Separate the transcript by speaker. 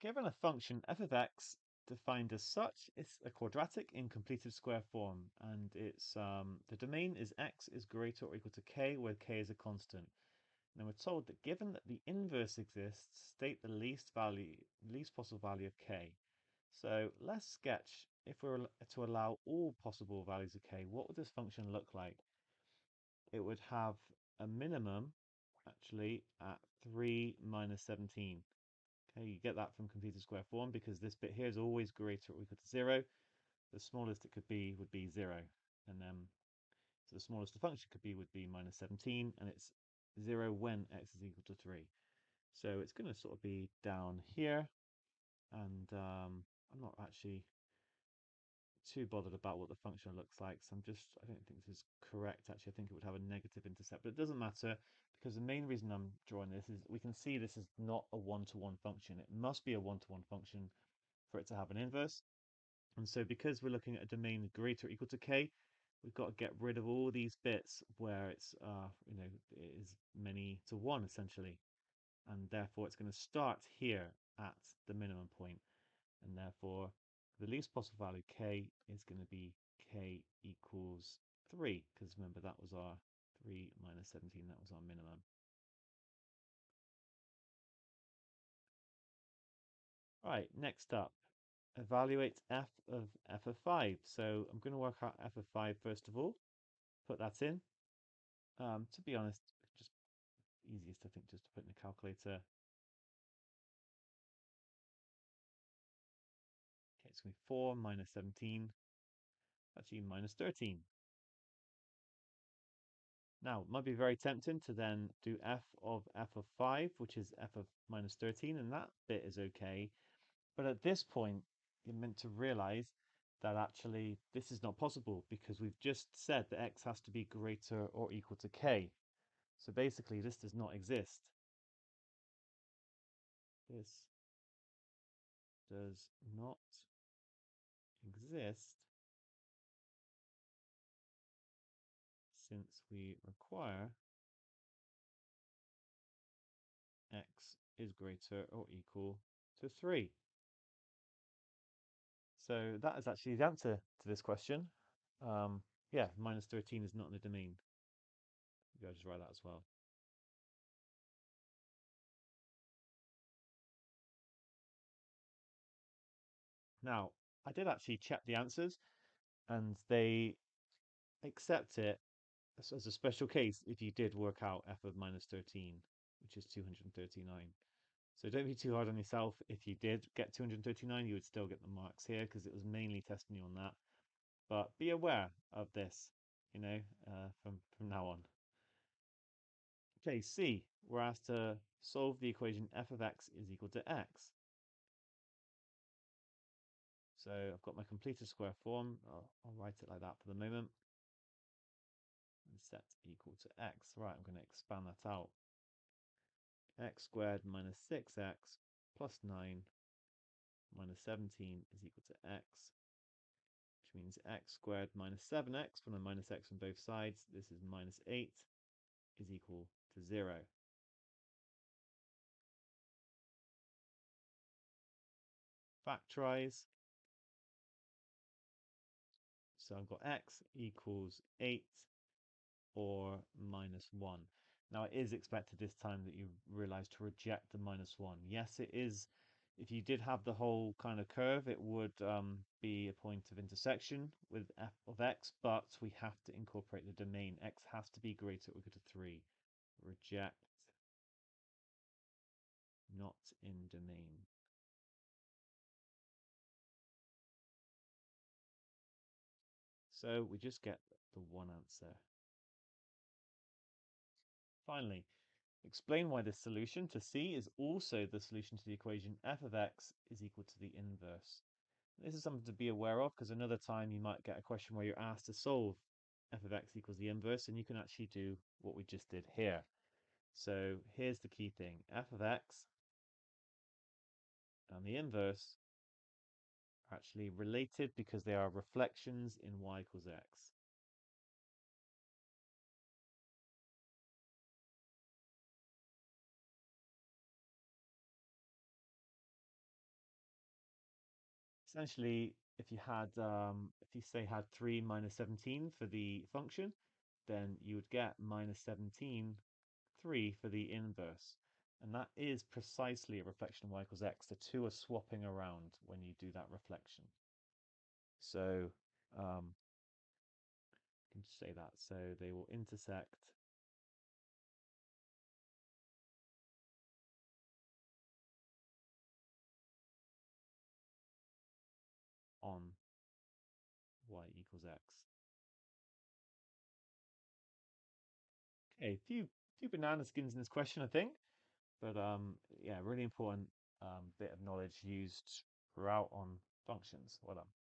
Speaker 1: given a function f of x defined as such, it's a quadratic in completed square form, and it's um, the domain is x is greater or equal to k, where k is a constant. Now we're told that given that the inverse exists, state the least value, least possible value of k. So let's sketch if we were to allow all possible values of k, what would this function look like? It would have a minimum actually at 3 minus 17. Okay, you get that from completed square form because this bit here is always greater or equal to 0. The smallest it could be would be 0. And then so the smallest the function could be would be minus 17, and it's 0 when x is equal to 3. So it's going to sort of be down here, and um, I'm not actually too bothered about what the function looks like. So I'm just, I don't think this is correct. Actually, I think it would have a negative intercept, but it doesn't matter because the main reason I'm drawing this is we can see this is not a one-to-one -one function. It must be a one-to-one -one function for it to have an inverse. And so because we're looking at a domain greater or equal to k, we've got to get rid of all these bits where it's, uh, you know, it is many to one essentially. And therefore it's going to start here at the minimum point. And therefore the least possible value k is going to be k equals 3, because remember that was our 3 minus 17, that was our minimum. Right, next up, evaluate f of f of 5. So I'm going to work out f of 5 first of all, put that in. Um, to be honest, just easiest I think just to put in a calculator. It's going to be 4 minus 17, actually minus 13. Now, it might be very tempting to then do f of f of 5, which is f of minus 13, and that bit is okay. But at this point, you're meant to realize that actually this is not possible because we've just said that x has to be greater or equal to k. So basically, this does not exist. This does not exist since we require x is greater or equal to 3. So that is actually the answer to this question. Um, yeah, minus 13 is not in the domain. I'll just write that as well. Now, I did actually check the answers and they accept it as, as a special case if you did work out f of minus 13, which is 239. So don't be too hard on yourself. If you did get 239, you would still get the marks here because it was mainly testing you on that. But be aware of this, you know, uh, from, from now on. Okay, C, we're asked to solve the equation f of x is equal to x. So I've got my completed square form. I'll, I'll write it like that for the moment. And set equal to x. Right, I'm going to expand that out x squared minus 6x plus 9 minus 17 is equal to x, which means x squared minus 7x, from a minus x on both sides, this is minus 8, is equal to 0. Factorize. So I've got x equals 8 or minus 1. Now it is expected this time that you realize to reject the minus one. Yes, it is. If you did have the whole kind of curve, it would um, be a point of intersection with f of x, but we have to incorporate the domain. x has to be greater or equal to 3. Reject not in domain. So we just get the one answer. Finally, explain why this solution to C is also the solution to the equation f of x is equal to the inverse. This is something to be aware of because another time you might get a question where you're asked to solve f of x equals the inverse and you can actually do what we just did here. So here's the key thing. f of x and the inverse actually related because they are reflections in y equals x. essentially, if you had, um, if you say had 3 minus 17 for the function, then you would get minus 17, 3 for the inverse. And that is precisely a reflection of y equals x. The two are swapping around when you do that reflection. So um, you can say that. So they will intersect on y equals x. Okay, a few few banana skins in this question, I think, but um, yeah, really important um, bit of knowledge used throughout on functions. Well done.